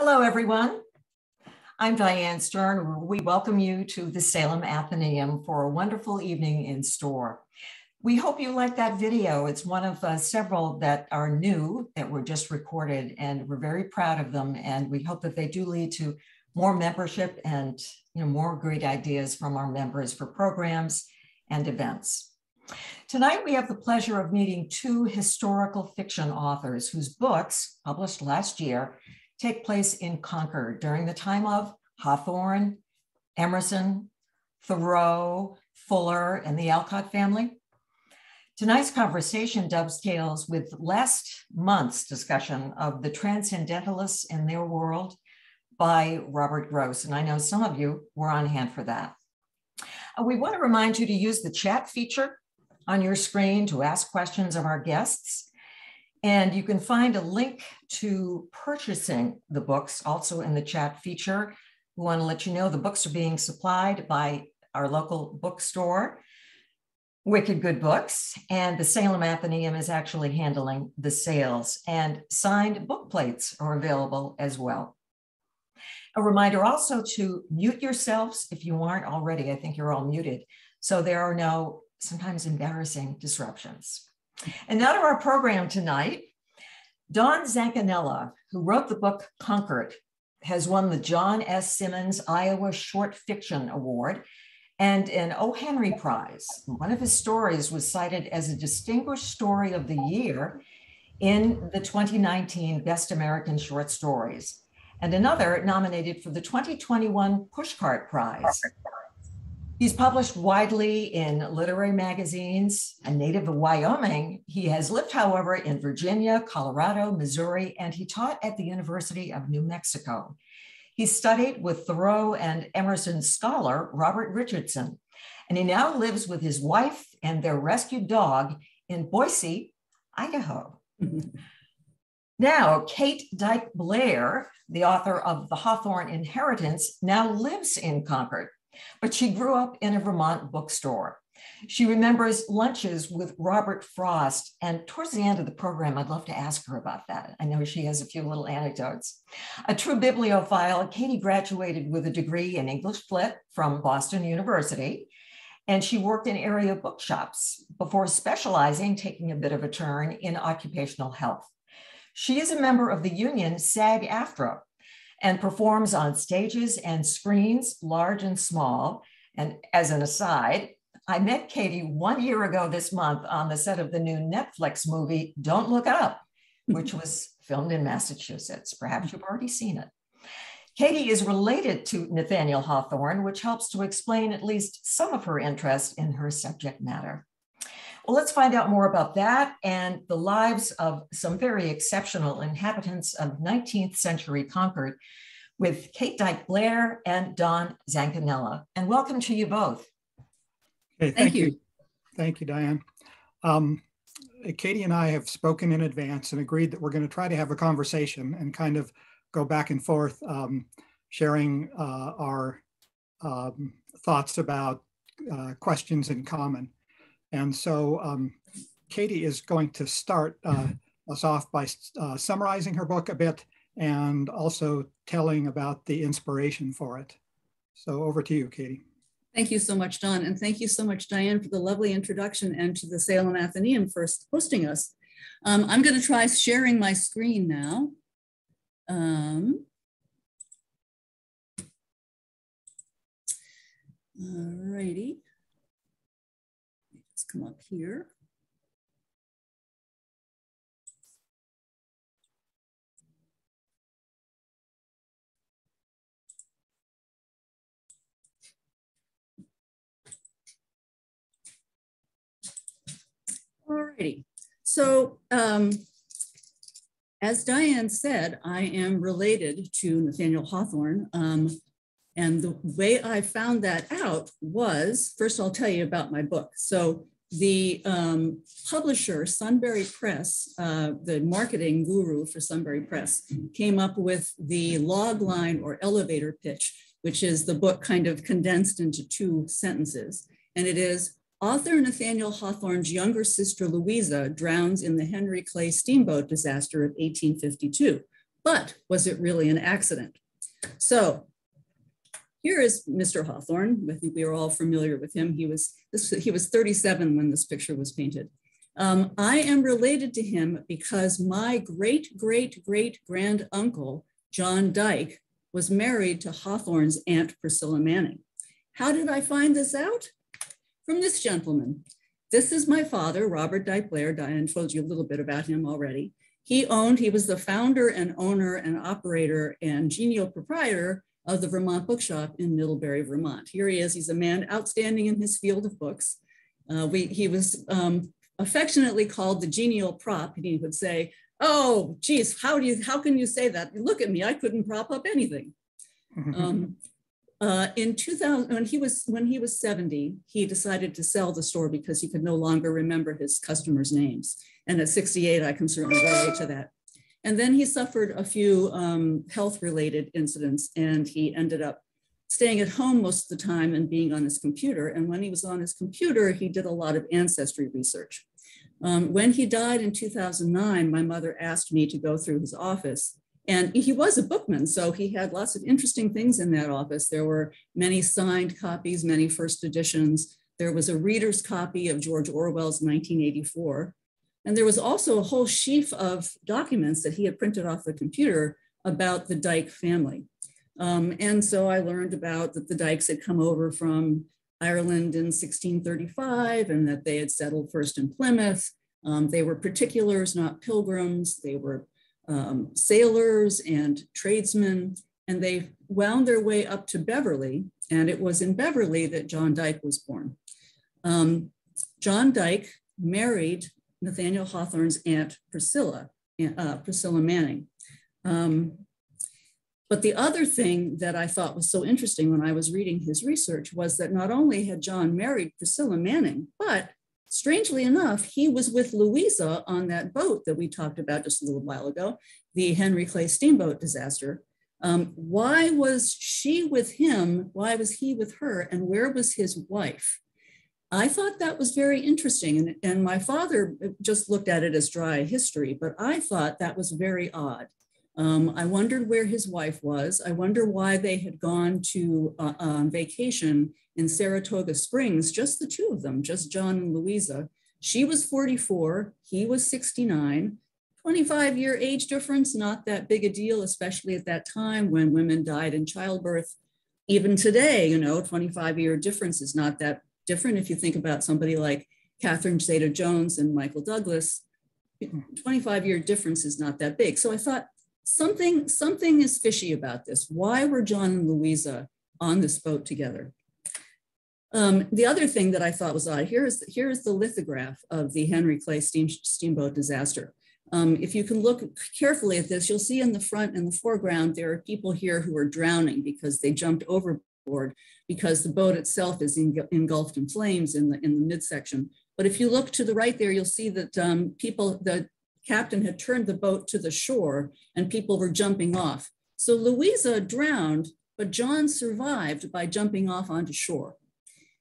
Hello, everyone. I'm Diane Stern. We welcome you to the Salem Athenaeum for a wonderful evening in store. We hope you like that video. It's one of uh, several that are new that were just recorded, and we're very proud of them. And we hope that they do lead to more membership and you know, more great ideas from our members for programs and events. Tonight, we have the pleasure of meeting two historical fiction authors whose books, published last year, take place in Concord during the time of Hawthorne, Emerson, Thoreau, Fuller, and the Alcott family. Tonight's conversation dovetails with last month's discussion of the Transcendentalists and Their World by Robert Gross. And I know some of you were on hand for that. Uh, we want to remind you to use the chat feature on your screen to ask questions of our guests. And you can find a link to purchasing the books also in the chat feature. We want to let you know the books are being supplied by our local bookstore, Wicked Good Books, and the Salem Athenaeum is actually handling the sales, and signed book plates are available as well. A reminder also to mute yourselves if you aren't already. I think you're all muted. So there are no sometimes embarrassing disruptions. And now to our program tonight. Don Zancanella, who wrote the book Concord, has won the John S. Simmons Iowa Short Fiction Award and an O. Henry Prize. One of his stories was cited as a distinguished story of the year in the 2019 Best American Short Stories, and another nominated for the 2021 Pushcart Prize. He's published widely in literary magazines. A native of Wyoming, he has lived, however, in Virginia, Colorado, Missouri, and he taught at the University of New Mexico. He studied with Thoreau and Emerson scholar Robert Richardson, and he now lives with his wife and their rescued dog in Boise, Idaho. Now, Kate Dike Blair, the author of The Hawthorne Inheritance, now lives in Concord but she grew up in a Vermont bookstore. She remembers lunches with Robert Frost. And towards the end of the program, I'd love to ask her about that. I know she has a few little anecdotes. A true bibliophile, Katie graduated with a degree in English Lit from Boston University. And she worked in area bookshops before specializing, taking a bit of a turn in occupational health. She is a member of the union SAG AFTRA, and performs on stages and screens, large and small. And as an aside, I met Katie one year ago this month on the set of the new Netflix movie, Don't Look Up, which was filmed in Massachusetts. Perhaps you've already seen it. Katie is related to Nathaniel Hawthorne, which helps to explain at least some of her interest in her subject matter. Well, let's find out more about that and the lives of some very exceptional inhabitants of 19th century Concord with Kate Dike Blair and Don Zancanella. And welcome to you both. Hey, thank, thank you. you. Thank you, Diane. Um, Katie and I have spoken in advance and agreed that we're going to try to have a conversation and kind of go back and forth, um, sharing uh, our um, thoughts about uh, questions in common. And so um, Katie is going to start uh, us off by uh, summarizing her book a bit and also telling about the inspiration for it. So over to you, Katie. Thank you so much, Don. And thank you so much, Diane, for the lovely introduction and to the Salem Athenaeum for hosting us. Um, I'm going to try sharing my screen now. Um, all righty come up here. Alrighty, so um, as Diane said, I am related to Nathaniel Hawthorne. Um, and the way I found that out was first, I'll tell you about my book. So, the um, publisher, Sunbury Press, uh, the marketing guru for Sunbury Press, came up with the log line or elevator pitch, which is the book kind of condensed into two sentences. And it is Author Nathaniel Hawthorne's younger sister Louisa drowns in the Henry Clay steamboat disaster of 1852 But was it really an accident? So here is Mr. Hawthorne. I think we are all familiar with him. He was, this, he was 37 when this picture was painted. Um, I am related to him because my great, great, great grand uncle, John Dike, was married to Hawthorne's aunt, Priscilla Manning. How did I find this out? From this gentleman. This is my father, Robert Dike Blair. Diane told you a little bit about him already. He owned, he was the founder and owner and operator and genial proprietor of the Vermont Bookshop in Middlebury, Vermont. Here he is. He's a man outstanding in his field of books. Uh, we, he was um, affectionately called the genial prop. And he would say, "Oh, geez, how do you? How can you say that? Look at me. I couldn't prop up anything." um, uh, in 2000, when he was when he was 70, he decided to sell the store because he could no longer remember his customers' names. And at 68, I can certainly relate to that. And then he suffered a few um, health-related incidents, and he ended up staying at home most of the time and being on his computer. And when he was on his computer, he did a lot of ancestry research. Um, when he died in 2009, my mother asked me to go through his office. And he was a bookman, so he had lots of interesting things in that office. There were many signed copies, many first editions. There was a reader's copy of George Orwell's 1984. And there was also a whole sheaf of documents that he had printed off the computer about the Dike family. Um, and so I learned about that the Dikes had come over from Ireland in 1635 and that they had settled first in Plymouth. Um, they were particulars, not pilgrims. They were um, sailors and tradesmen, and they wound their way up to Beverly. And it was in Beverly that John Dike was born. Um, John Dike married Nathaniel Hawthorne's aunt Priscilla, uh, Priscilla Manning. Um, but the other thing that I thought was so interesting when I was reading his research was that not only had John married Priscilla Manning, but strangely enough, he was with Louisa on that boat that we talked about just a little while ago, the Henry Clay Steamboat disaster. Um, why was she with him? Why was he with her? And where was his wife? I thought that was very interesting. And, and my father just looked at it as dry history, but I thought that was very odd. Um, I wondered where his wife was. I wonder why they had gone to uh, on vacation in Saratoga Springs, just the two of them, just John and Louisa. She was 44, he was 69. 25 year age difference, not that big a deal, especially at that time when women died in childbirth. Even today, you know, 25 year difference is not that different if you think about somebody like Catherine Zeta Jones and Michael Douglas. 25 year difference is not that big. So I thought something, something is fishy about this. Why were John and Louisa on this boat together? Um, the other thing that I thought was odd, here is, here is the lithograph of the Henry Clay steam, steamboat disaster. Um, if you can look carefully at this, you'll see in the front and the foreground, there are people here who are drowning because they jumped overboard because the boat itself is engulfed in flames in the, in the midsection. But if you look to the right there, you'll see that um, people, the captain had turned the boat to the shore and people were jumping off. So Louisa drowned, but John survived by jumping off onto shore.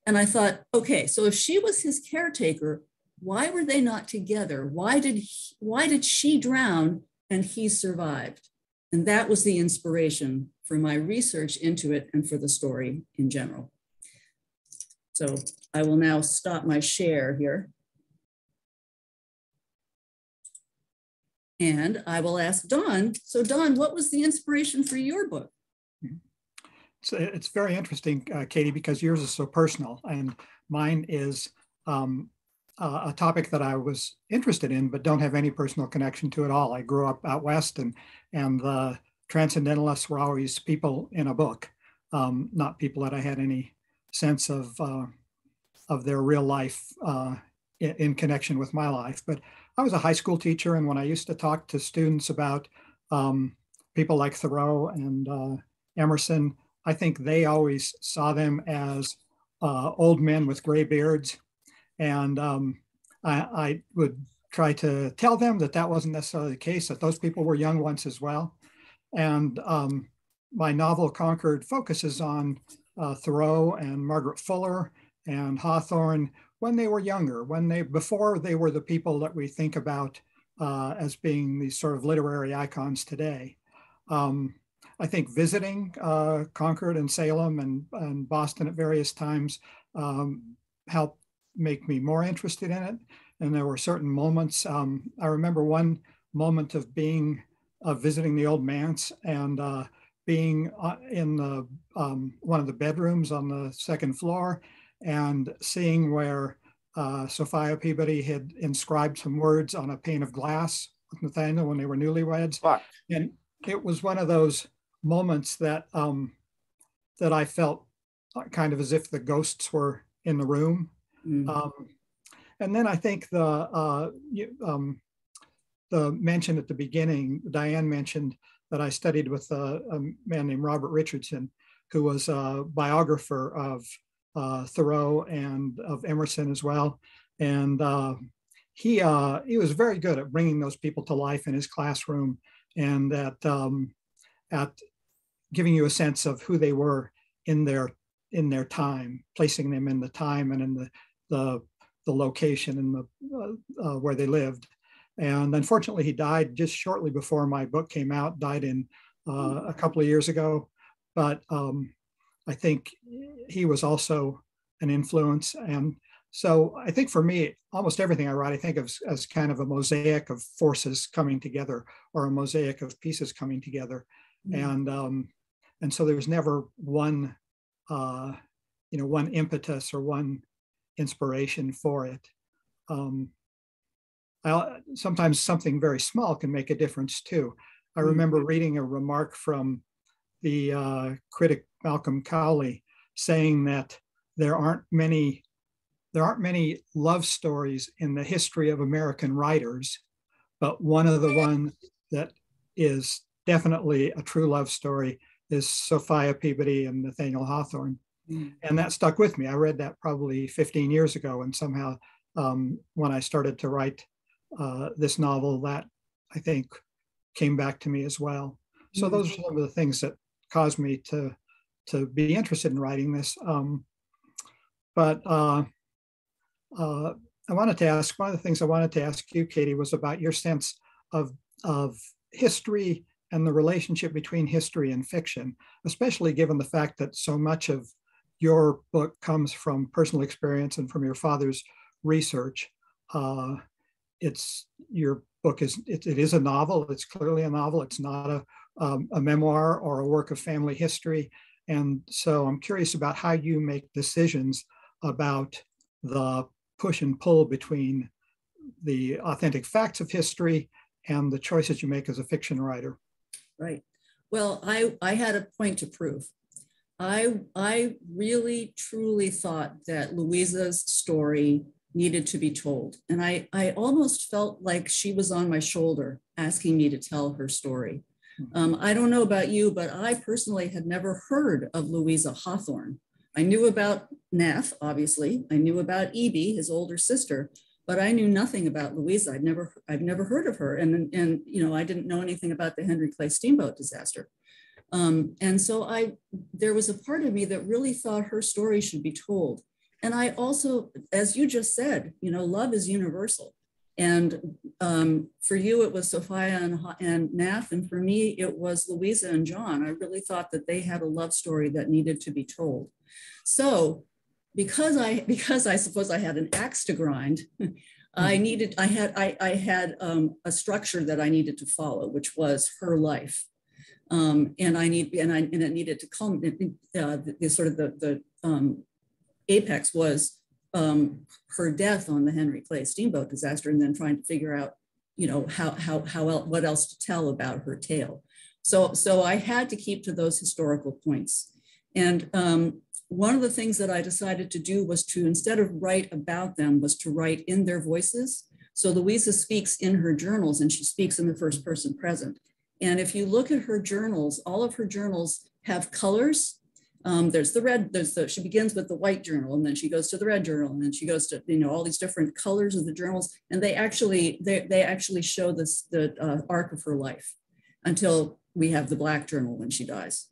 And I thought, okay, so if she was his caretaker, why were they not together? Why did he, why did she drown and he survived? And that was the inspiration for my research into it and for the story in general. So I will now stop my share here. And I will ask Don. So Don, what was the inspiration for your book? So it's very interesting, uh, Katie, because yours is so personal and mine is um, uh, a topic that I was interested in, but don't have any personal connection to at all. I grew up out west, and and the transcendentalists were always people in a book, um, not people that I had any sense of uh, of their real life uh, in, in, connection with my life. But I was a high school teacher, and when I used to talk to students about um, people like Thoreau and uh, Emerson, I think they always saw them as uh, old men with gray beards and um, I, I, would try to tell them that that wasn't necessarily the case, that those people were young once as well. And um, my novel Concord focuses on uh, Thoreau and Margaret Fuller and Hawthorne when they were younger, when they before they were the people that we think about uh, as being these sort of literary icons today. Um, I think visiting uh, Concord and Salem and, and Boston at various times um, helped make me more interested in it. And there were certain moments. Um, I remember one moment of being uh, visiting the old manse and uh, being uh, in the um, one of the bedrooms on the second floor and seeing where uh, Sophia Peabody had inscribed some words on a pane of glass with Nathaniel when they were newlyweds. Fuck. And it was one of those moments that um, that I felt kind of as if the ghosts were in the room. Mm. Um, and then I think the uh, um, the mention at the beginning, Diane mentioned that I studied with a, a man named Robert Richardson, who was a biographer of uh, Thoreau and of Emerson as well. And uh, he uh, he was very good at bringing those people to life in his classroom and at um, at giving you a sense of who they were in their in their time, placing them in the time and in the the, the location and the uh, uh, where they lived. And unfortunately, he died just shortly before my book came out. Died in uh, a couple of years ago, but um, I think he was also an influence. And so I think for me, almost everything I write, I think of as kind of a mosaic of forces coming together or a mosaic of pieces coming together. Mm. And um, and so there's never one, uh, you know, one impetus or one inspiration for it. Um, I, sometimes something very small can make a difference too. I Mm. remember reading a remark from the uh, critic Malcolm Cowley saying that there aren't many there aren't many love stories in the history of American writers, but one of the ones that is definitely a true love story is Sophia Peabody and Nathaniel Hawthorne. Mm. And that stuck with me. I read that probably 15 years ago, and somehow um, when I started to write uh, this novel, that I think came back to me as well. So Mm. those are some of the things that caused me to to be interested in writing this. Um, but uh, uh, I wanted to ask one of the things I wanted to ask you, Katie, was about your sense of of history and the relationship between history and fiction, especially given the fact that so much of your book comes from personal experience and from your father's research. Uh, it's your book is it, it is a novel. It's clearly a novel. It's not a um, a memoir or a work of family history. And so I'm curious about how you make decisions about the push and pull between the authentic facts of history and the choices you make as a fiction writer. Right. Well, I, I had a point to prove. I, I really truly thought that Louisa's story needed to be told. And I, I almost felt like she was on my shoulder asking me to tell her story. Um, I don't know about you, but I personally had never heard of Louisa Hawthorne. I knew about Neff, obviously. I knew about Evie, his older sister, but I knew nothing about Louisa. I'd never, I'd never heard of her, and and you know, I didn't know anything about the Henry Clay Steamboat disaster. Um, and so I, there was a part of me that really thought her story should be told. And I also, as you just said, you know, love is universal. And um, for you, it was Sophia and, and Nath, and for me, it was Louisa and John. I really thought that they had a love story that needed to be told. So, because I because I suppose I had an axe to grind, I needed I had I, I had um, a structure that I needed to follow, which was her life, um, and I need and I and it needed to come. Uh, the, the sort of the the um, apex was um, her death on the Henry Clay Steamboat disaster, and then trying to figure out, you know, how how how el- what else to tell about her tale. So so I had to keep to those historical points, and um, one of the things that I decided to do was to instead of write about them was to write in their voices. So Louisa speaks in her journals, and she speaks in the first person present. And if you look at her journals, all of her journals have colors um, there's the red, there's the, she begins with the white journal and then she goes to the red journal and then she goes to, you know, all these different colors of the journals. And they actually, they, they actually show this, the uh, arc of her life until we have the black journal when she dies.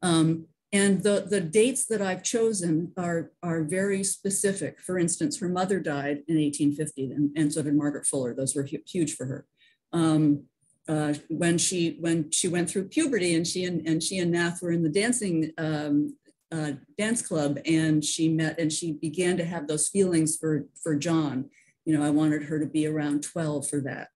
Um, and the, the dates that I've chosen are, are very specific. For instance, her mother died in 1850 and, and so did Margaret Fuller. Those were hu huge for her. Um, uh, when she when she went through puberty and she and, and she and Nath were in the dancing um, uh, dance club and she met and she began to have those feelings for for John. You know, I wanted her to be around 12 for that.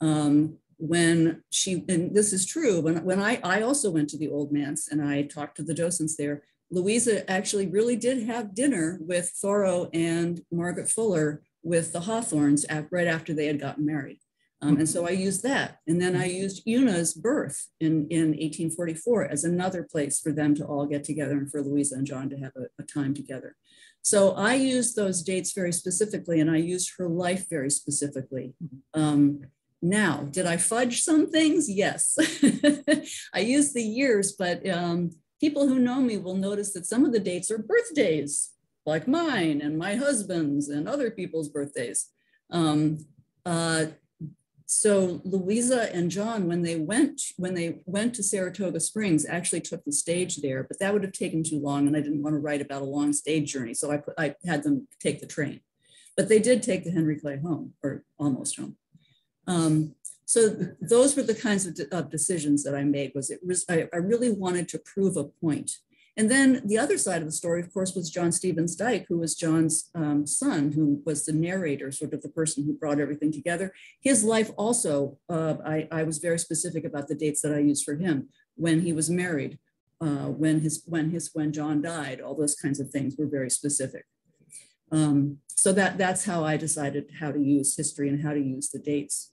Um, when she and this is true when when I I also went to the old manse and I talked to the docents there. Louisa actually really did have dinner with Thoreau and Margaret Fuller with the Hawthornes right after they had gotten married. Um, and so I used that. And then I used Una's birth in, in 1844 as another place for them to all get together and for Louisa and John to have a, a time together. So I used those dates very specifically and I used her life very specifically. Um, now, did I fudge some things? Yes. I used the years, but um, people who know me will notice that some of the dates are birthdays, like mine and my husband's and other people's birthdays. Um, uh, so Louisa and John, when they went when they went to Saratoga Springs, actually took the stage there, but that would have taken too long, and I didn't want to write about a long stage journey, so I put I had them take the train. But they did take the Henry Clay home, or almost home. Um, so those were the kinds of, de of, decisions that I made. Was it was I, I really wanted to prove a point and then the other side of the story, of course, was John Stevens Dike, who was John's um, son, who was the narrator, sort of the person who brought everything together. His life also, uh, I, I, was very specific about the dates that I used for him when he was married, uh, when his when his when John died, all those kinds of things were very specific. Um, so that that's how I decided how to use history and how to use the dates.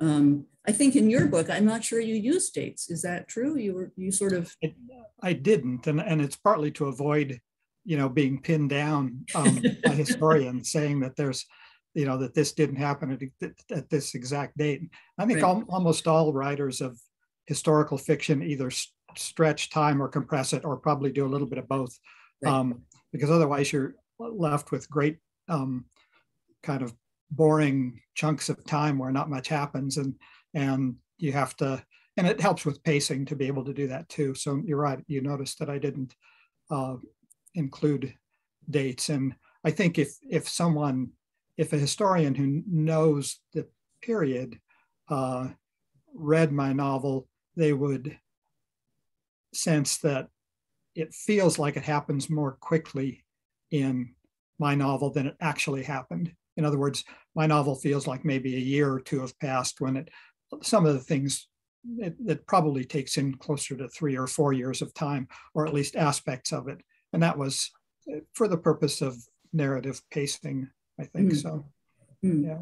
Um, I think in your book, I'm not sure you use dates. Is that true? You were you sort of. I, I didn't, and and it's partly to avoid, you know, being pinned down um, by historians saying that there's, you know, that this didn't happen at, at this exact date. I think right. al almost all writers of historical fiction either stretch time or compress it, or probably do a little bit of both, right. um, because otherwise you're left with great um, kind of boring chunks of time where not much happens. And and you have to and it helps with pacing to be able to do that too. So you're right you noticed that i didn't uh, include dates. And i think if if someone if a historian who knows the period uh, read my novel they would sense that it feels like it happens more quickly in my novel than it actually happened in other words, my novel feels like maybe a year or two have passed when it some of the things it, it, probably takes in closer to three or four years of time, or at least aspects of it. And that was uh, for the purpose of narrative pacing, I think. Mm. So, mm. yeah.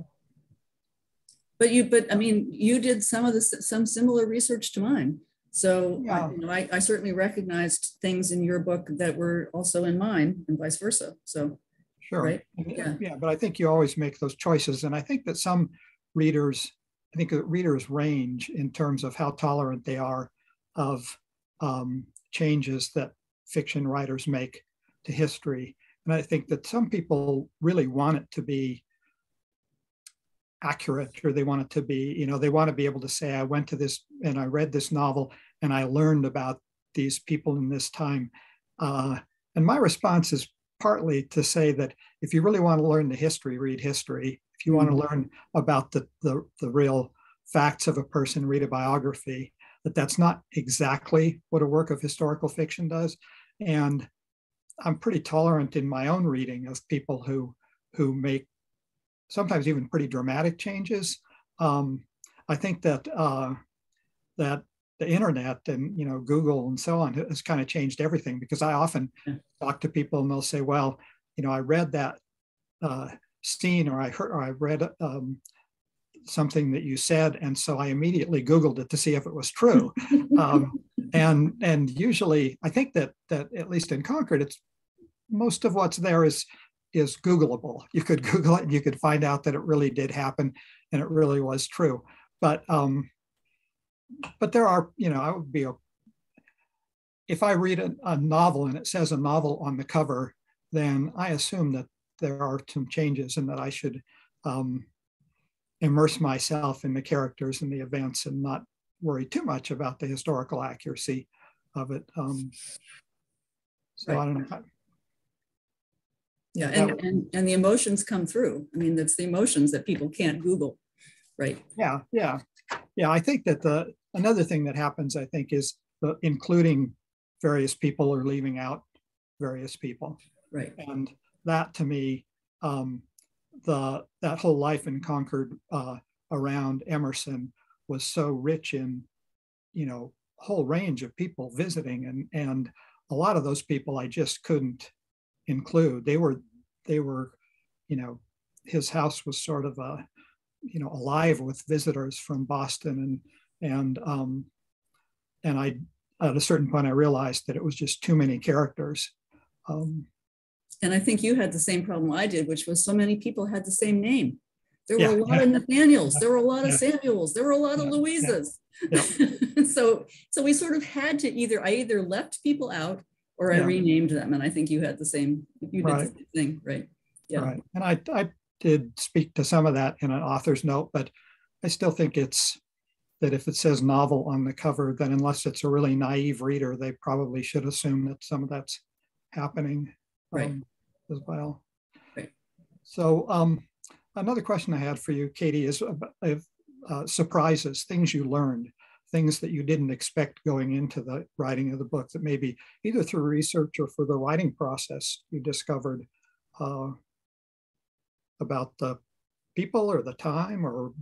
But you, but I mean, you did some of the some similar research to mine. So yeah. I, you know, I, I certainly recognized things in your book that were also in mine, and vice versa. So Sure. Right? Yeah. yeah, but I think you always make those choices. And I think that some readers, I think that readers range in terms of how tolerant they are of um, changes that fiction writers make to history. And I think that some people really want it to be accurate or they want it to be, you know, they want to be able to say, I went to this and I read this novel and I learned about these people in this time. Uh, and my response is partly to say that if you really want to learn the history, read history. If you want to mm-hmm. learn about the, the, the real facts of a person, read a biography, that that's not exactly what a work of historical fiction does. And I'm pretty tolerant in my own reading of people who who make sometimes even pretty dramatic changes. Um, I think that uh, that the internet and you know Google and so on has kind of changed everything because I often yeah. talk to people and they'll say, well, you know, I read that uh, scene or I heard or I read um, something that you said, and so I immediately Googled it to see if it was true. um, and and usually, I think that that at least in Concord, it's most of what's there is is Googleable. You could Google it, and you could find out that it really did happen, and it really was true. But um, but there are, you know, I would be a, if I read a, a, novel and it says a novel on the cover, then I assume that there are some changes and that I should um, immerse myself in the characters and the events and not worry too much about the historical accuracy of it. Um, so right. I don't know. Yeah, and, and, and the emotions come through. I mean, that's the emotions that people can't Google, right? Yeah, yeah yeah, I think that the another thing that happens, I think, is the including various people or leaving out various people. Right. And that to me, um, the that whole life in Concord uh, around Emerson was so rich in, you know, a whole range of people visiting, and and a lot of those people I just couldn't include. They were they were, you know, his house was sort of a, you know, alive with visitors from Boston and and um, and I at a certain point I realized that it was just too many characters. Um, and I think you had the same problem I did, which was so many people had the same name. There were Yeah, a lot yeah. of Nathaniels, there were a lot of Yeah. Samuels, there were a lot of Louises. So so we sort of had to either I either left people out or I renamed them. And I think you had the same, you did Right. the same thing, right? Yeah. Right. And I, I did speak to some of that in an author's note, but I still think it's that if it says novel on the cover, then unless it's a really naive reader, they probably should assume that some of that's happening Right. um, as well. Right. So um, another question I had for you, Katie, is about if, uh, surprises, things you learned, things that you didn't expect going into the writing of the book that maybe either through research or for the writing process you discovered uh, about the people or the time or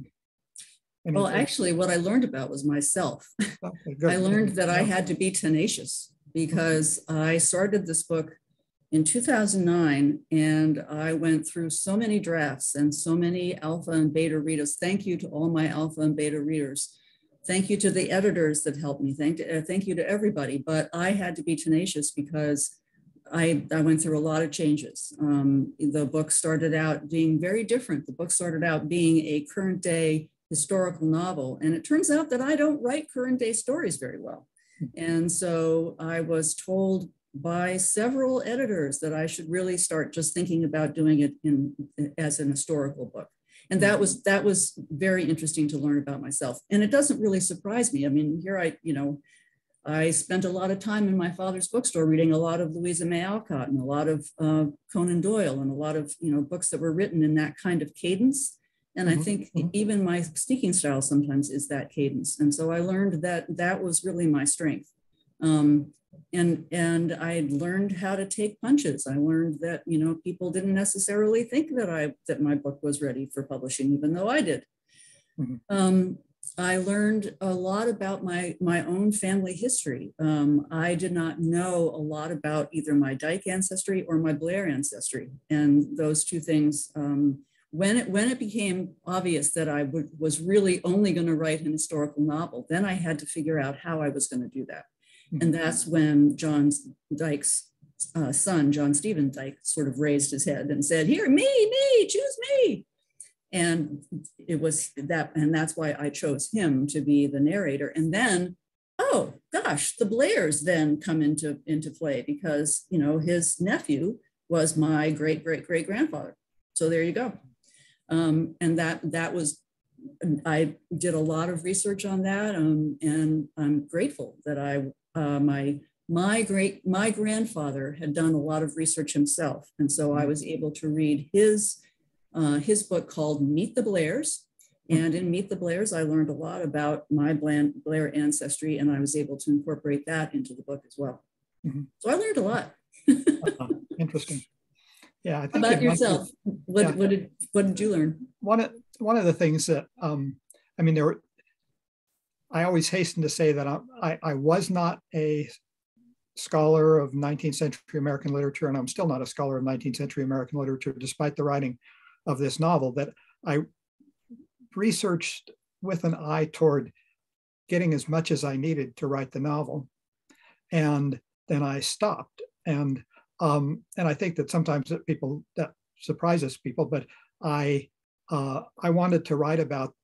Well, actually, what I learned about was myself. Okay. I learned that I had to be tenacious because I started this book in 2009 and I went through so many drafts and so many alpha and beta readers. Thank you to all my alpha and beta readers. Thank you to the editors that helped me. Thank, uh, thank you to everybody. But I had to be tenacious because I, I went through a lot of changes. Um, the book started out being very different. The book started out being a current day historical novel. And it turns out that I don't write current day stories very well. And so I was told by several editors that I should really start just thinking about doing it in as an historical book. And that was that was very interesting to learn about myself. And it doesn't really surprise me. I mean, here I, you know, I spent a lot of time in my father's bookstore reading a lot of Louisa May Alcott and a lot of uh, Conan Doyle and a lot of you know books that were written in that kind of cadence. And I Mhm, think mhm. even my speaking style sometimes is that cadence. And so I learned that that was really my strength. Um, and and I learned how to take punches. I learned that you know people didn't necessarily think that I that my book was ready for publishing, even though I did. Mhm. Um, I learned a lot about my my own family history. Um, I did not know a lot about either my Dike ancestry or my Blair ancestry, and those two things. Um, when it when it became obvious that I would, was really only going to write an historical novel, then I had to figure out how I was going to do that, and that's when John Dike's uh, son, John Stephen Dike, sort of raised his head and said, "Here, me, me, choose me." and it was that and that's why i chose him to be the narrator. And then oh gosh the blairs then come into into play because you know his nephew was my great great great grandfather so there you go um, and that that was i did a lot of research on that um, and i'm grateful that i uh, my my great my grandfather had done a lot of research himself and so i was able to read his uh, his book called Meet the Blairs. And in Meet the Blairs, I learned a lot about my Blair ancestry, and I was able to incorporate that into the book as well. Mhm. So I learned a lot. Uh, Interesting. Yeah, I think about might be- yourself? What, Yeah. what did what did you learn? one of one of the things that um, I mean, there were. I always hasten to say that I, I, I was not a scholar of 19th century American literature, and I'm still not a scholar of 19th century American literature, despite the writing of this novel. That I researched with an eye toward getting as much as I needed to write the novel, and then I stopped. And um, and I think that sometimes that people that surprises people, but I uh, I wanted to write about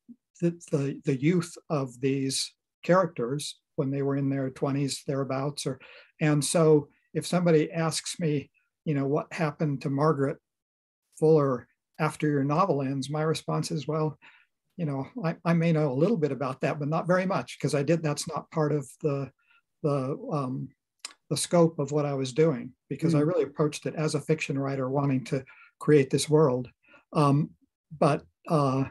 the, the, the youth of these characters when they were in their 20s thereabouts or and so if somebody asks me you know what happened to margaret fuller after your novel ends my response is well you know i, I may know a little bit about that but not very much because i did that's not part of the the um, the scope of what i was doing because i Mm. really approached it as a fiction writer wanting to create this world um, but uh,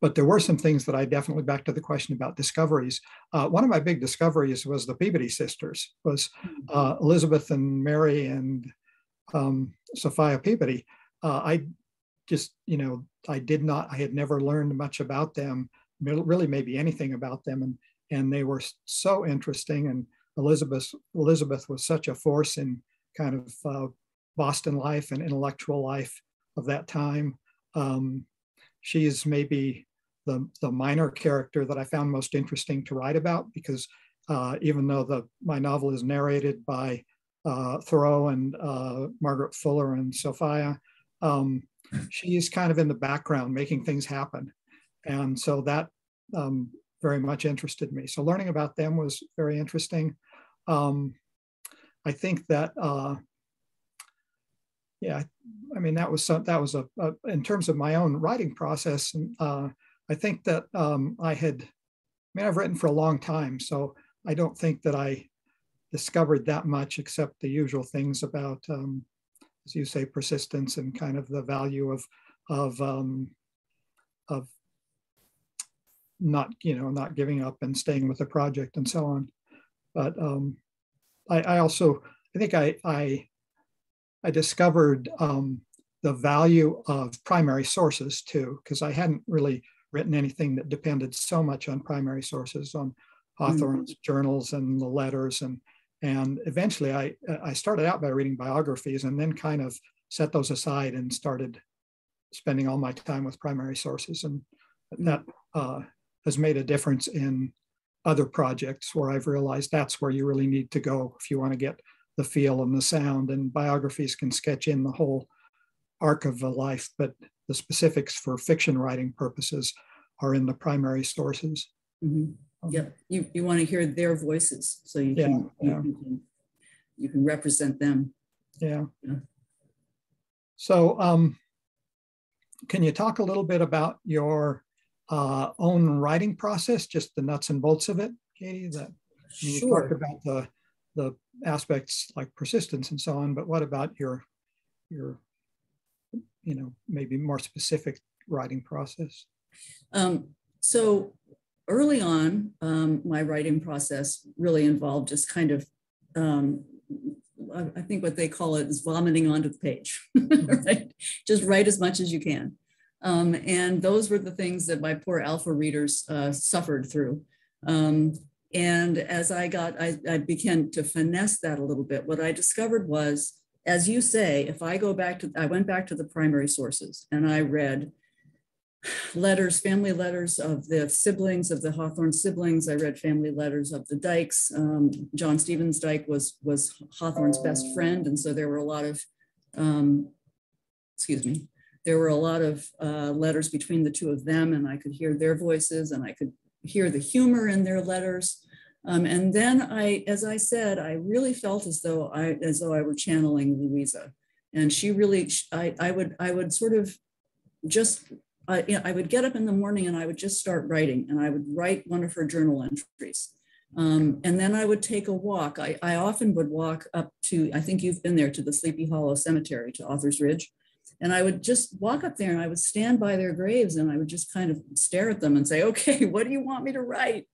but there were some things that I definitely back to the question about discoveries. Uh, one of my big discoveries was the Peabody sisters, was mm-hmm. uh, Elizabeth and Mary and um, Sophia Peabody. Uh, I just, you know, I did not, I had never learned much about them, really maybe anything about them. And, and they were so interesting. And Elizabeth, Elizabeth was such a force in kind of uh, Boston life and intellectual life of that time. Um, she is maybe the, the minor character that I found most interesting to write about because uh, even though the my novel is narrated by uh, Thoreau and uh, Margaret Fuller and Sophia, um, she is kind of in the background making things happen. And so that um, very much interested me. So learning about them was very interesting. Um, I think that, uh, yeah, I mean, that was some, that was a, a, in terms of my own writing process. And uh, I think that um, I had, I mean, I've written for a long time, so I don't think that I discovered that much except the usual things about um, as you say, persistence and kind of the value of of um, of not you know not giving up and staying with the project and so on. But um, I, I also I think I I, I discovered um, the value of primary sources too because I hadn't really written anything that depended so much on primary sources on Hawthorne's mm-hmm. journals and the letters and and eventually, I, I started out by reading biographies and then kind of set those aside and started spending all my time with primary sources. And that uh, has made a difference in other projects where I've realized that's where you really need to go if you want to get the feel and the sound. And biographies can sketch in the whole arc of a life, but the specifics for fiction writing purposes are in the primary sources. Mm-hmm. Um, yeah, you, you want to hear their voices so you can, yeah, yeah. You, can you can represent them. Yeah. yeah. So, um, can you talk a little bit about your uh, own writing process, just the nuts and bolts of it, Katie? That you sure. talked about the the aspects like persistence and so on, but what about your your you know maybe more specific writing process? Um, so early on, um, my writing process really involved just kind of, um, I think what they call it is vomiting onto the page, right? Just write as much as you can. Um, and those were the things that my poor alpha readers uh, suffered through. Um, and as I got, I, I began to finesse that a little bit. What I discovered was, as you say, if I go back to, I went back to the primary sources and I read letters, family letters of the siblings of the Hawthorne siblings. I read family letters of the Dikes. Um, John Stevens Dike was was Hawthorne's best friend, and so there were a lot of, um, excuse me, there were a lot of uh, letters between the two of them, and I could hear their voices, and I could hear the humor in their letters. Um, and then I, as I said, I really felt as though I, as though I were channeling Louisa, and she really, I, I would, I would sort of just I, I would get up in the morning and I would just start writing and I would write one of her journal entries. Um, and then I would take a walk. I, I, often would walk up to, I think you've been there, to the Sleepy Hollow Cemetery, to Author's Ridge. And I would just walk up there and I would stand by their graves and I would just kind of stare at them and say, okay, what do you want me to write?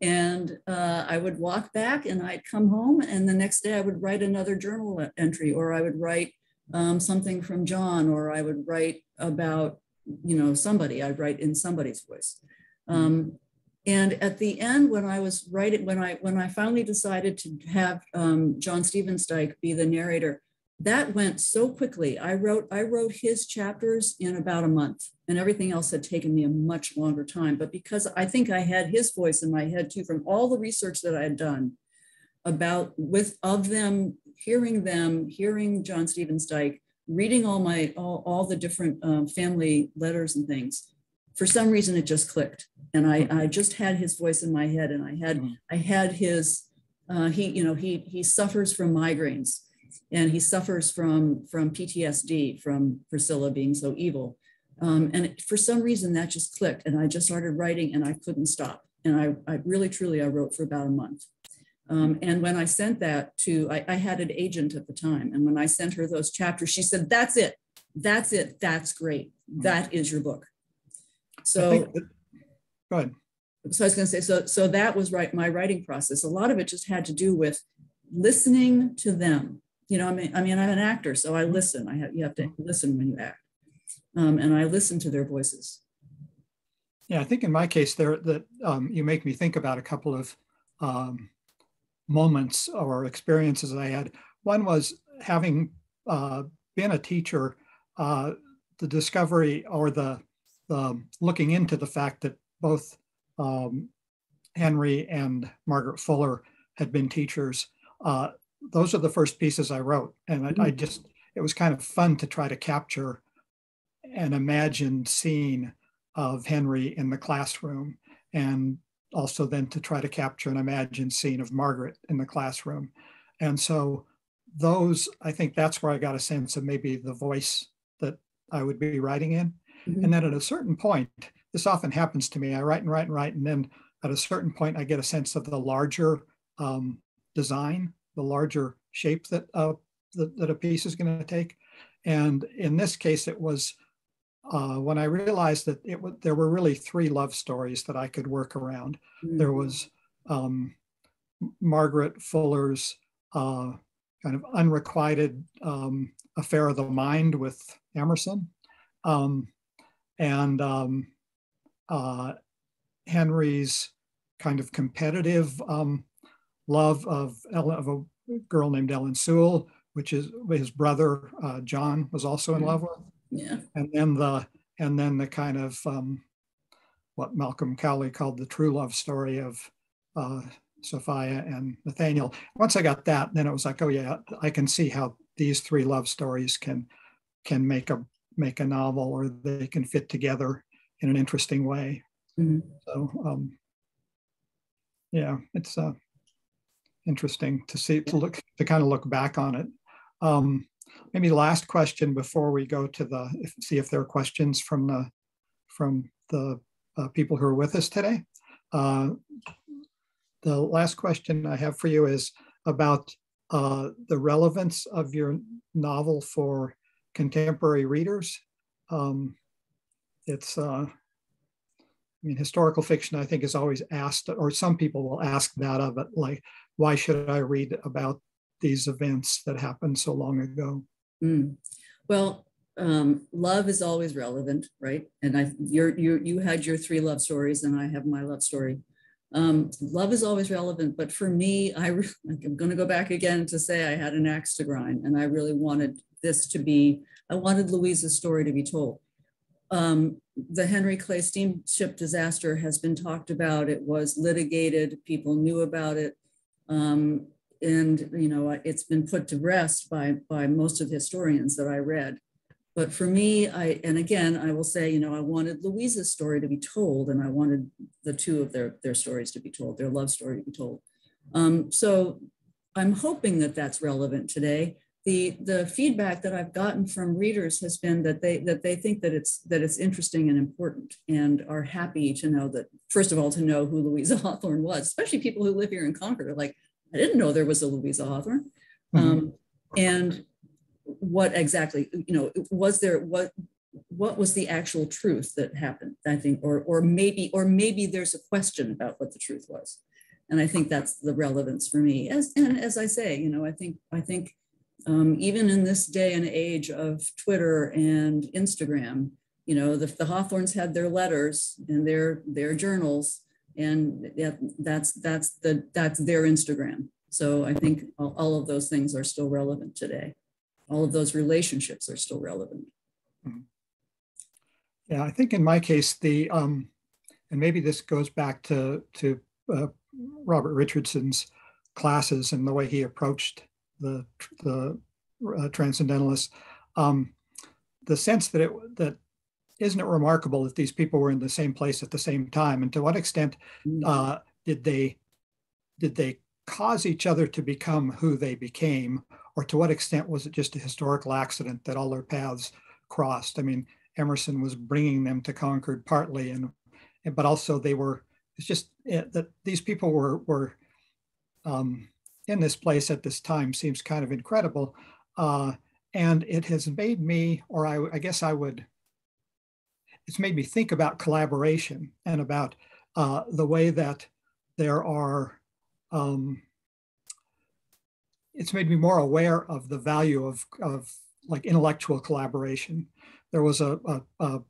And uh, I would walk back and I'd come home and the next day I would write another journal entry or I would write um, something from John or I would write about you know, somebody, I'd write in somebody's voice. Um, and at the end, when I was writing, when I when I finally decided to have um, John Stevens Dike be the narrator, that went so quickly. I wrote I wrote his chapters in about a month, and everything else had taken me a much longer time. But because I think I had his voice in my head too, from all the research that I had done about with of them, hearing them, hearing John Stevens Dike, reading all my all, all the different um, family letters and things for some reason it just clicked and I, I just had his voice in my head and i had mm-hmm. i had his uh, he you know he he suffers from migraines and he suffers from from ptsd from priscilla being so evil um, and it, for some reason that just clicked and i just started writing and i couldn't stop and i, I really truly i wrote for about a month um, and when I sent that to, I, I, had an agent at the time. And when I sent her those chapters, she said, That's it. That's it. That's great. That is your book. So, that, go ahead. So I was going to say, so so that was right. My writing process. A lot of it just had to do with listening to them. You know, I mean, I mean, I'm an actor, so I listen. I have you have to listen when you act, um, and I listen to their voices. Yeah, I think in my case, there that um, you make me think about a couple of um, moments or experiences I had. One was having uh, been a teacher, uh, the discovery or the, the, looking into the fact that both um, Henry and Margaret Fuller had been teachers. Uh, those are the first pieces I wrote, and I, I, mm. just it was kind of fun to try to capture an imagined scene of Henry in the classroom, and also then to try to capture an imagined scene of Margaret in the classroom. And so those, I think that's where I got a sense of maybe the voice that I would be writing in. Mm-hmm. And then at a certain point, this often happens to me. I write and write and write, and then at a certain point, I get a sense of the larger um, design, the larger shape that, uh, that, that a piece is going to take. And in this case, it was uh, when I realized that it w- there were really three love stories that I could work around. Mm-hmm. There was um, Margaret Fuller's uh, kind of unrequited um, affair of the mind with Emerson, um, and um, uh, Henry's kind of competitive um, love of, Ellen, of a girl named Ellen Sewell, which is his brother uh, John was also in love with. Yeah. And then the and then the kind of um, what Malcolm Cowley called the true love story of uh, Sophia and Nathaniel. Once I got that, then it was like, oh yeah, I can see how these three love stories can can make a make a novel or they can fit together in an interesting way. Mm-hmm. So um, yeah, it's uh, interesting to see to look to kind of look back on it. Um, maybe last question before we go to the if, see if there are questions from the from the uh, people who are with us today. Uh, the last question I have for you is about uh, the relevance of your novel for contemporary readers. Um, it's, uh, I mean, historical fiction, I think, is always asked, or some people will ask that of it, like, why should I read about these events that happened so long ago? Mm. Well, um, love is always relevant, right? And I, you're, you you had your three love stories, and I have my love story. Um, love is always relevant, but for me, I I'm going to go back again to say I had an axe to grind, and I really wanted this to be. I wanted Louisa's story to be told. Um, the Henry Clay steamship disaster has been talked about. It was litigated. People knew about it. Um, and you know it's been put to rest by by most of the historians that I read. But for me, I and again I will say, you know, I wanted Louisa's story to be told, and I wanted the two of their their stories to be told, their love story to be told. Um, so I'm hoping that that's relevant today. The, the feedback that I've gotten from readers has been that they that they think that it's that it's interesting and important and are happy to know that first of all to know who Louisa Hawthorne was, especially people who live here in Concord are like, I didn't know there was a Louisa Hawthorne. Mm-hmm. Um, and what exactly, you know, was there what what was the actual truth that happened? I think, or or maybe or maybe there's a question about what the truth was, and I think that's the relevance for me. As and as I say, you know, I think I think um, even in this day and age of Twitter and Instagram, you know, the, the Hawthornes had their letters and their their journals and that's that's the that's their Instagram. So I think all, all, of those things are still relevant today. All of those relationships are still relevant. Mm-hmm. Yeah, I think in my case, the um, and maybe this goes back to to uh, Robert Richardson's classes and the way he approached the the uh, transcendentalists. Um, the sense that it that isn't it remarkable that these people were in the same place at the same time? And to what extent mm. uh, did they did they cause each other to become who they became, or to what extent was it just a historical accident that all their paths crossed? I mean, Emerson was bringing them to Concord partly, and but also they were. It's just it, eh, that these people were were um, in this place at this time seems kind of incredible, uh, and it has made me, or I, I guess I would it's made me think about collaboration and about uh, the way that there are um, it's made me more aware of the value of, of like intellectual collaboration. There was a, a, a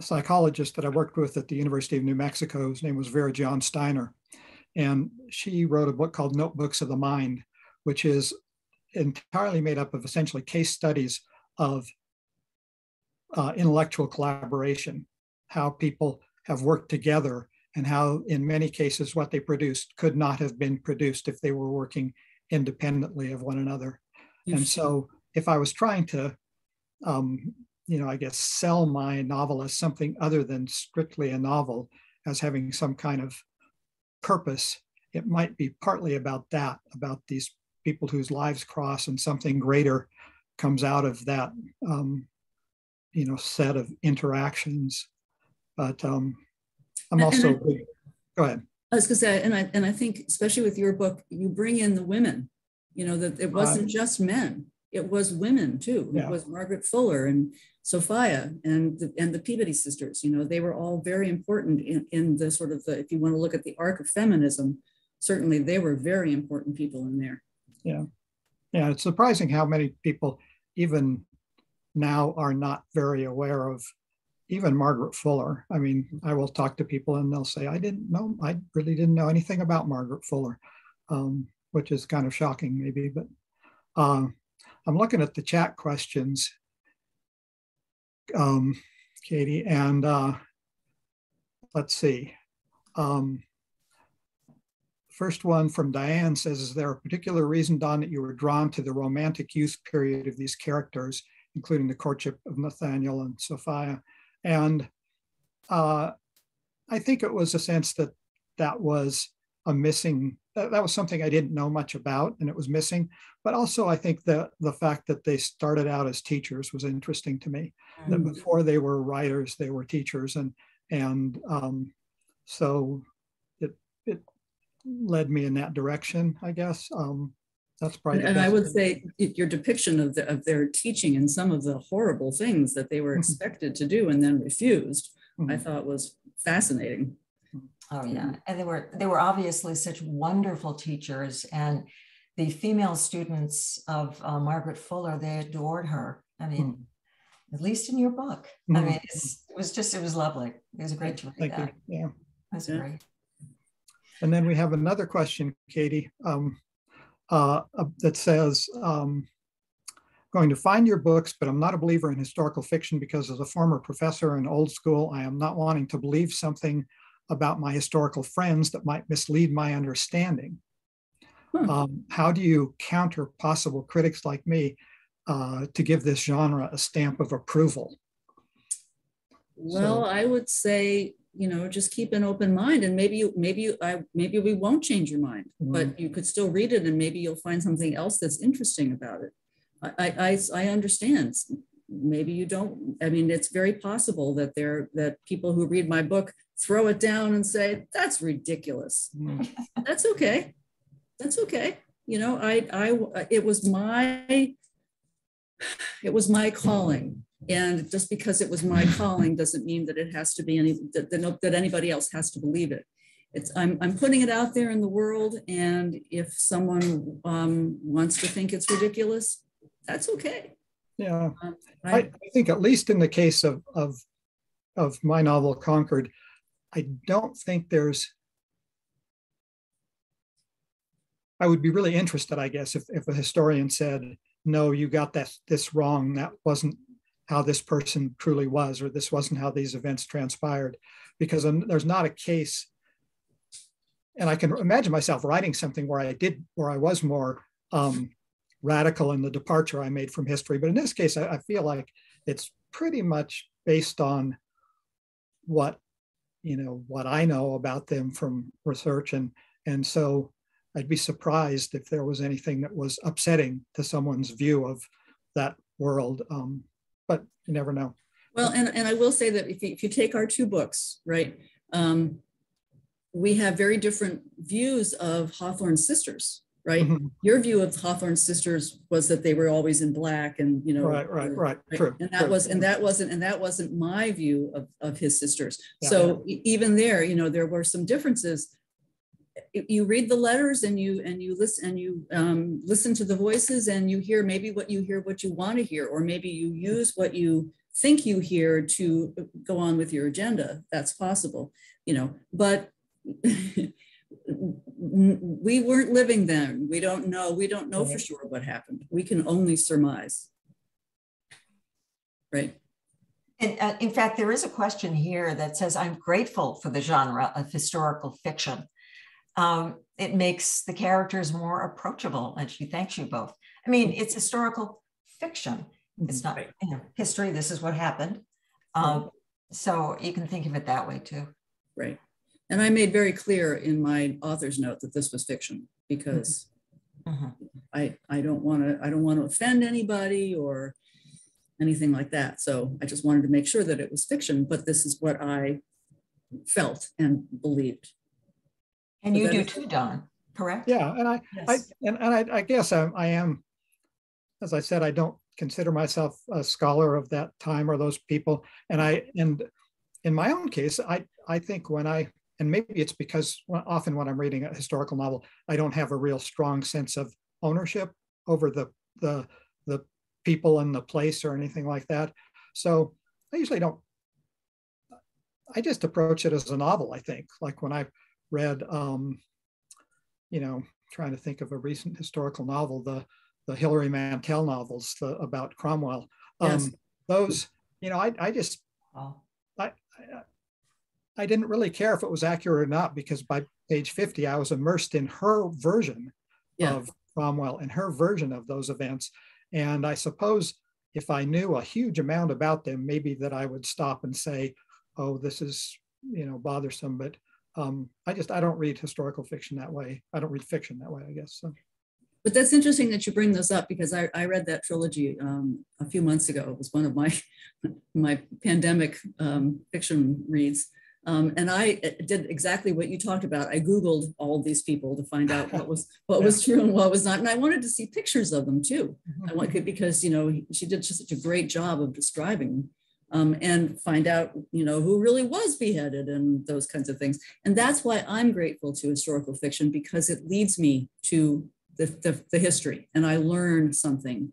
psychologist that I worked with at the University of New Mexico. His name was Vera John Steiner. And she wrote a book called Notebooks of the Mind, which is entirely made up of essentially case studies of uh, intellectual collaboration, how people have worked together, and how, in many cases, what they produced could not have been produced if they were working independently of one another. And so, if I was trying to, um, you know, I guess sell my novel as something other than strictly a novel, as having some kind of purpose, it might be partly about that, about these people whose lives cross and something greater comes out of that, um, you know, set of interactions. But um, I'm also, I, go ahead. I was going to say, and I and I think especially with your book, you bring in the women. You know that it wasn't uh, just men; it was women too. Yeah. It was Margaret Fuller and Sophia and the, and the Peabody sisters. You know, they were all very important in, in the sort of the, if you want to look at the arc of feminism, certainly they were very important people in there. Yeah, yeah. It's surprising how many people even now are not very aware of even Margaret Fuller. I mean, I will talk to people and they'll say, I didn't know, I really didn't know anything about Margaret Fuller, um, which is kind of shocking maybe, but uh, I'm looking at the chat questions, um, Katie, and uh, let's see. Um, first one from Diane says, is there a particular reason, Don, that you were drawn to the romantic youth period of these characters, including the courtship of Nathaniel and Sophia? And uh, I think it was a sense that that was a missing, that, was something I didn't know much about and it was missing. But also, I think that the fact that they started out as teachers was interesting to me. Mm. That before they were writers, they were teachers, and and um, so it it led me in that direction, I guess. Um, that's probably. And, and I would say your depiction of, the, of their teaching and some of the horrible things that they were mm-hmm. expected to do and then refused, mm-hmm. I thought was fascinating. Oh yeah, and they were they were obviously such wonderful teachers, and the female students of uh, Margaret Fuller they adored her. I mean, mm-hmm. at least in your book. I mm-hmm. mean, it was just it was lovely. It was a great to read Thank that. You. Yeah, it was yeah. great. And then we have another question, Katie. Um, uh, uh, that says, um, going to find your books, but I'm not a believer in historical fiction because as a former professor in old school, I am not wanting to believe something about my historical friends that might mislead my understanding. Hmm. Um, how do you counter possible critics like me uh, to give this genre a stamp of approval? Well, so, I would say you know just keep an open mind and maybe you maybe you I, maybe we won't change your mind mm-hmm. but you could still read it and maybe you'll find something else that's interesting about it I, I i understand maybe you don't i mean it's very possible that there that people who read my book throw it down and say that's ridiculous mm-hmm. that's okay that's okay you know i i it was my it was my calling and just because it was my calling doesn't mean that it has to be any that, that anybody else has to believe it. It's I'm, I'm putting it out there in the world, and if someone um, wants to think it's ridiculous, that's okay. Yeah, um, I, I, think at least in the case of of of my novel Concord, I don't think there's. I would be really interested, I guess, if, if a historian said, "No, you got that this wrong. That wasn't how this person truly was, or this wasn't how these events transpired, because there's not a case. And I can imagine myself writing something where I did, where I was more um, radical in the departure I made from history. But in this case, I, I feel like it's pretty much based on what you know what I know about them from research, and and so I'd be surprised if there was anything that was upsetting to someone's view of that world. Um, but you never know. Well, and, and I will say that if you, if you take our two books, right, um, we have very different views of Hawthorne's sisters. Right? Mhm. Your view of Hawthorne's sisters was that they were always in black and, you know. Right, right, uh, right, true. And that true. was, and that wasn't, and that wasn't my view of, of his sisters. Yeah. So even there, you know, there were some differences. You- You read the letters and you, and you listen, and you um, listen to the voices and you hear maybe what you hear, what you want to hear, or maybe you use what you think you hear to go on with your agenda. That's possible, you know, but we weren't living then. We don't know. We don't know for sure what happened. We can only surmise. Right. And uh, in fact, there is a question here that says, I'm grateful for the genre of historical fiction. Um, it makes the characters more approachable, and she thanks you both. I mean, it's historical fiction. It's not Right. you know, history. This is what happened. Um, so you can think of it that way too. Right. And I made very clear in my author's note that this was fiction because Mhm. I, I don't want to, I don't want to offend anybody or anything like that. So I just wanted to make sure that it was fiction, but this is what I felt and believed. And So you do is- too, Don, correct? Yeah, and I, I, and, and I, I guess I, I am, as I said, I don't consider myself a scholar of that time or those people. And I, and in my own case, I, I think when I, and maybe it's because often when I'm reading a historical novel, I don't have a real strong sense of ownership over the, the, the people and the place or anything like that. So I usually don't, I just approach it as a novel, I think, like when I read, um, you know, trying to think of a recent historical novel, the the Hilary Mantel novels the, about Cromwell. Um, Yes. Those, you know, I, I just I, I I didn't really care if it was accurate or not because by page 50 I was immersed in her version Yeah. of Cromwell and her version of those events. And I suppose if I knew a huge amount about them, maybe that I would stop and say, oh, this is, you know, bothersome. But um, I just, I don't read historical fiction that way. I don't read fiction that way, I guess. So. But that's interesting that you bring this up because I, I read that trilogy um, a few months ago. It was one of my my pandemic um, fiction reads. Um, and I uh, did exactly what you talked about. I Googled all these people to find out what was what was true and what was not. And I wanted to see pictures of them too. I want because you know she did such a great job of describing. Um, and find out, you know, who really was beheaded and those kinds of things. And that's why I'm grateful to historical fiction because it leads me to the, the, the history and I learn something.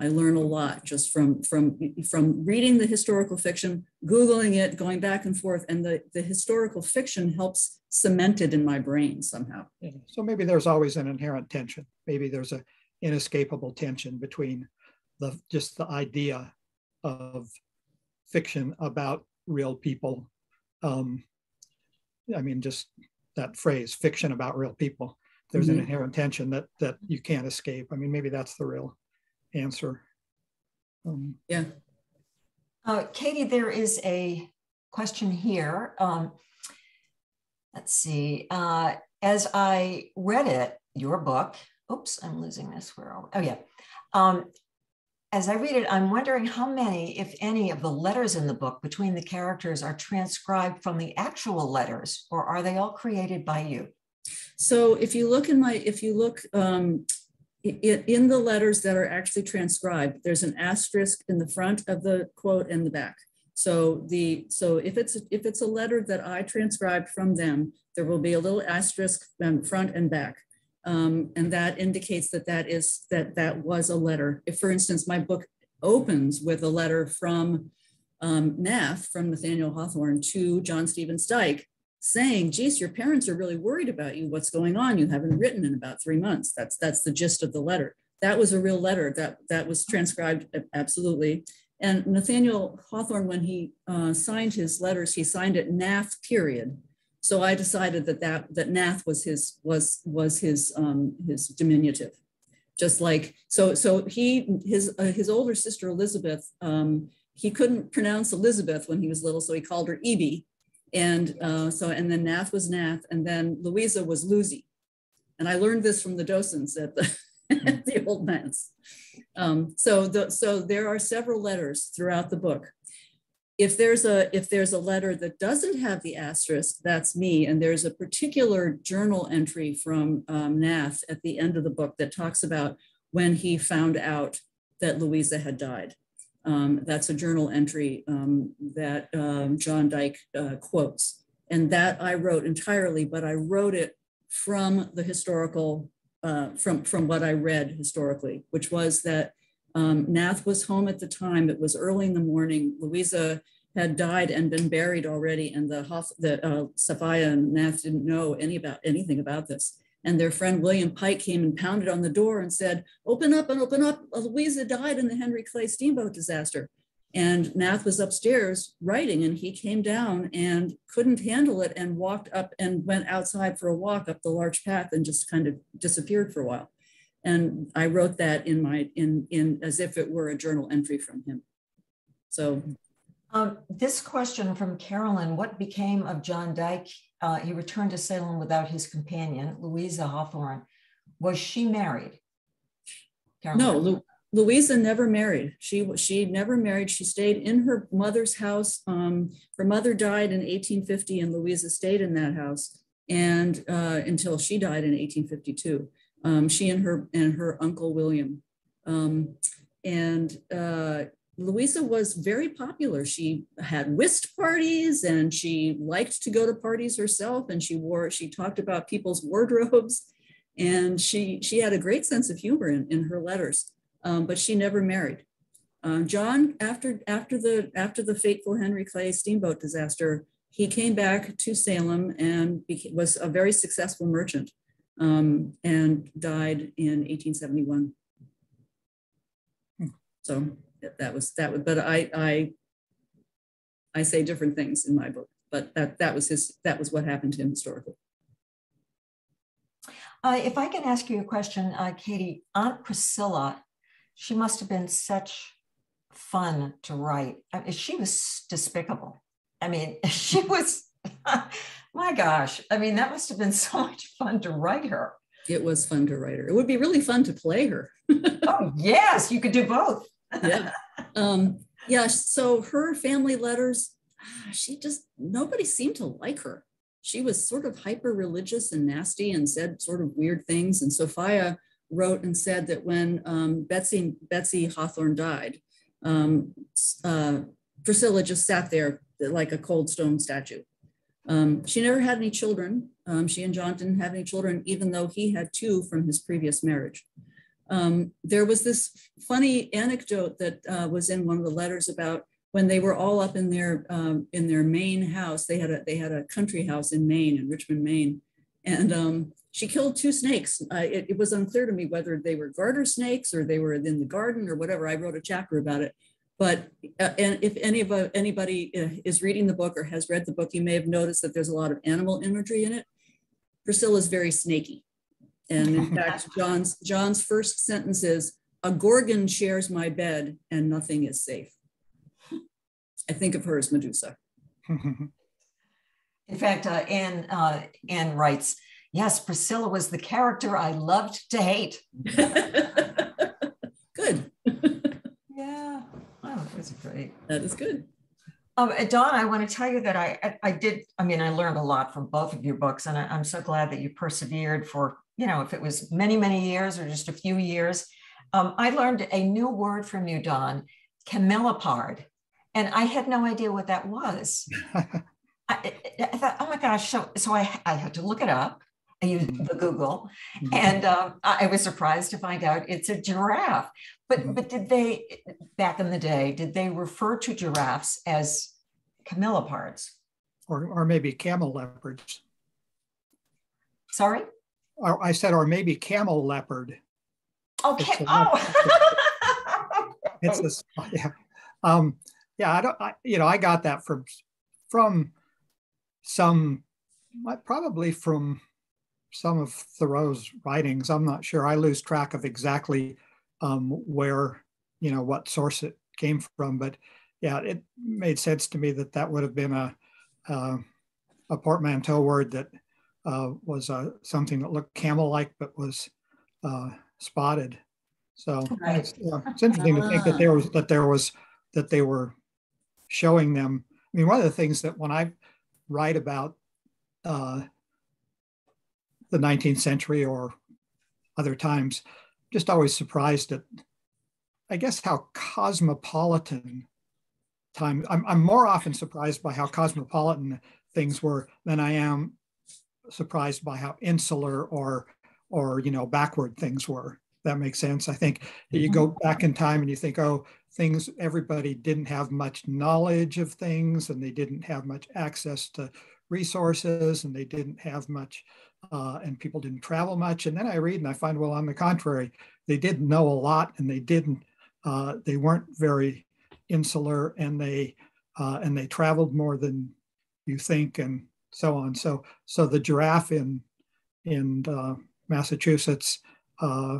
I learn a lot just from, from, from reading the historical fiction, Googling it, going back and forth, and the, the historical fiction helps cement it in my brain somehow. Yeah. So maybe there's always an inherent tension. Maybe there's a inescapable tension between the just the idea of fiction about real people. Um, I mean, just that phrase, fiction about real people. There's Mhm. an inherent tension that that you can't escape. I mean, maybe that's the real answer. Um, Yeah. Uh, Katie, there is a question here. Um, let's see. Uh, as I read it, your book, oops, I'm losing this. Where are we? Oh, yeah. Um, as I read it, I'm wondering how many, if any, of the letters in the book between the characters are transcribed from the actual letters, or are they all created by you? So if you look in my, if you look um, i- i- in the letters that are actually transcribed, there's an asterisk in the front of the quote and the back. So the, so if it's, if it's a letter that I transcribed from them, there will be a little asterisk um, front and back. Um, and that indicates that that is, that that was a letter. If, for instance, my book opens with a letter from um, from Nathaniel Hawthorne to John Stevens Dike, saying, geez, your parents are really worried about you. What's going on? You haven't written in about three months. That's that's the gist of the letter. That was a real letter that that was transcribed absolutely. And Nathaniel Hawthorne, when he uh, signed his letters, he signed it Nath period. So I decided that that that Nath was his was was his um, his diminutive. Just like so so he his uh, his older sister Elizabeth um, he couldn't pronounce Elizabeth when he was little, so he called her Evie and uh, so, and then Nath was Nath, and then Louisa was Lucy. And I learned this from the docents at the, at the old manse. Um, so, the, so there are several letters throughout the book. if there's a if there's a letter that doesn't have the asterisk, that's me. And there's a particular journal entry from um, Nath at the end of the book that talks about when he found out that Louisa had died. Um, that's a journal entry um, that um, John Dike uh, quotes. And that I wrote entirely, but I wrote it from the historical, uh, from, from what I read historically, which was that um, Nath was home at the time. It was early in the morning. Louisa had died and been buried already, and the, the uh, and Nath didn't know any about anything about this. And their friend William Pike came and pounded on the door and said, "Open up and open up! Louisa died in the Henry Clay steamboat disaster." And Nath was upstairs writing, and he came down and couldn't handle it and walked up and went outside for a walk up the large path and just kind of disappeared for a while and I wrote that in my in in as if it were a journal entry from him. So, um, this question from Carolyn: What became of John Dike? Uh, he returned to Salem without his companion, Louisa Hawthorne. Was she married? No, Lu Louisa never married. She she never married. She stayed in her mother's house. Um, her mother died in 1850, and Louisa stayed in that house and uh, until she died in 1852 um, she and her and her uncle William. Um, and uh, Louisa was very popular. She had whist parties and she liked to go to parties herself. And she wore, she talked about people's wardrobes and she, she had a great sense of humor in, in her letters, um, but she never married. Um, John, after, after, the, after the fateful Henry Clay steamboat disaster, he came back to Salem and was a very successful merchant um, and died in 1871. Hmm. So that was that was, but I I I say different things in my book, but that that was his that was what happened to him historically. Uh, if I can ask you a question, uh, Katie, Aunt Priscilla, she must have been such fun to write. I mean, she was despicable. I mean, she was my gosh, I mean, that must have been so much fun to write her. It was fun to write her. It would be really fun to play her. oh, yes, you could do both. Yeah. Um, yeah. So her family letters, ah, she just, nobody seemed to like her. She was sort of hyper religious and nasty and said sort of weird things. And Sophia wrote and said that when um, Betsy, Betsy Hawthorne died, um, uh, Priscilla just sat there like a cold stone statue. Um, she never had any children. Um, she and John didn't have any children, even though he had two from his previous marriage. Um, there was this funny anecdote that uh, was in one of the letters about when they were all up in their um, in their Maine house. They had a they had a country house in Maine, in Richmond, Maine, and um, she killed two snakes. Uh, it, it was unclear to me whether they were garter snakes or they were in the garden or whatever. I wrote a chapter about it. But uh, and if any of uh, anybody uh, is reading the book or has read the book, you may have noticed that there's a lot of animal imagery in it. Priscilla is very snaky. And in fact, John's, John's first sentence is, a gorgon shares my bed and nothing is safe. I think of her as Medusa. In fact, uh, Anne, uh, Anne writes, yes, Priscilla was the character I loved to hate. Good. Yeah. that was great. That is good. Um, Don, I want to tell you that I, I, I did. I mean, I learned a lot from both of your books, and I, am so glad that you persevered for you know if it was many many years or just a few years. Um, I learned a new word from you, Don, camelopard, and I had no idea what that was. I, I, thought, oh my gosh! So so I I had to look it up. I used mm-hmm. the Google, mm-hmm. and um, I was surprised to find out it's a giraffe. But mm-hmm. but did they back in the day did they refer to giraffes as camelopards? Or or maybe camel leopards? Sorry. Or I said, or maybe camel leopard. Okay. oh. it's a yeah. Um, yeah, I don't. I, you know, I got that from from some probably from some of Thoreau's writings. I'm not sure. I lose track of exactly um, where, you know, what source it came from. But yeah, it made sense to me that that would have been a, uh, a portmanteau word that uh, was uh, something that looked camel-like but was uh, spotted. So right. it's, it's, interesting to think that there was that there was that they were showing them. I mean, one of the things that when I write about uh, the 19th century or other times, just always surprised at, I guess, how cosmopolitan time. I'm, I'm more often surprised by how cosmopolitan things were than I am surprised by how insular or or you know backward things were. That makes sense. I think you go mm-hmm. back in time and you think oh things everybody didn't have much knowledge of things and they didn't have much access to resources and they didn't have much uh, and people didn't travel much. And then i read and i find well on the contrary they did know a lot and they didn't uh, they weren't very insular and they uh, and they traveled more than you think and so on so so the giraffe in in uh, massachusetts uh,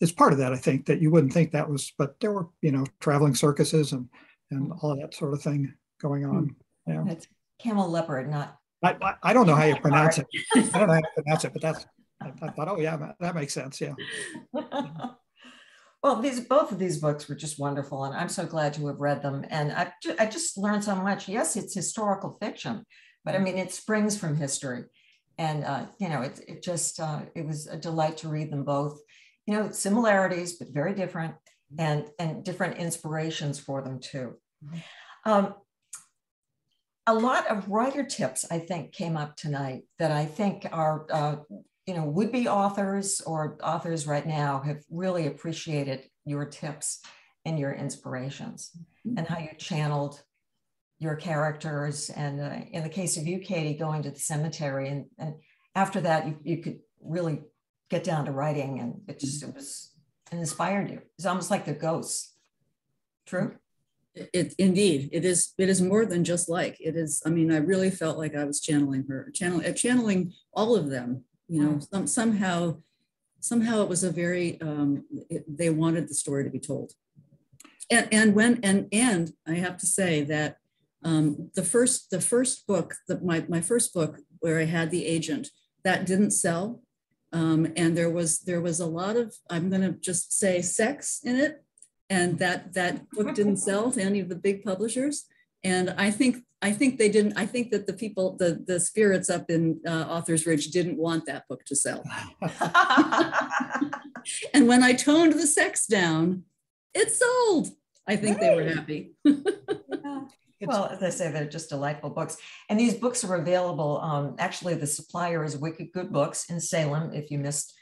is part of that. I think that you wouldn't think that was, but there were you know traveling circuses and and all that sort of thing going on. Hmm. Yeah, it's camel leopard, not. I, I, I don't know how you pronounce it. I don't know how to pronounce it, but that's. I, I thought, oh yeah, that makes sense. Yeah. well, these both of these books were just wonderful, and I'm so glad to have read them. And I, I just learned so much. Yes, it's historical fiction, but I mean, it springs from history, and uh, you know, it it just uh, it was a delight to read them both you know, similarities, but very different and, and different inspirations for them too. Um, a lot of writer tips, I think, came up tonight that I think are, uh, you know, would-be authors or authors right now have really appreciated your tips and your inspirations mm-hmm. and how you channeled your characters. And uh, in the case of you, Katie, going to the cemetery, and, and after that, you, you could really get down to writing and it just it was it inspired you. It's almost like the ghosts true? It, it, indeed. It is it is more than just like. It is i mean i really felt like i was channeling her channeling uh, channeling all of them you know some, somehow somehow it was a very um, it, they wanted the story to be told. And and when and and i have to say that um, the first the first book the, my, my first book where i had the agent that didn't sell um, and there was there was a lot of I'm going to just say sex in it, and that that book didn't sell to any of the big publishers. And I think I think they didn't. I think that the people the the spirits up in uh, Authors Ridge didn't want that book to sell. and when I toned the sex down, it sold. I think they were happy. well, as I say, they're just delightful books. And these books are available. Um, actually, the supplier is Wicked Good Books in Salem, if you missed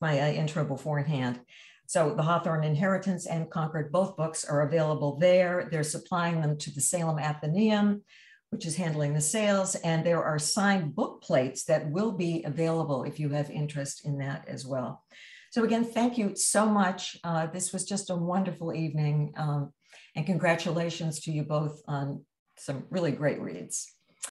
my uh, intro beforehand. So the Hawthorne Inheritance and Concord, both books are available there. They're supplying them to the Salem Athenaeum, which is handling the sales. And there are signed book plates that will be available if you have interest in that as well. So again, thank you so much. Uh, this was just a wonderful evening. Um, and congratulations to you both on some really great reads.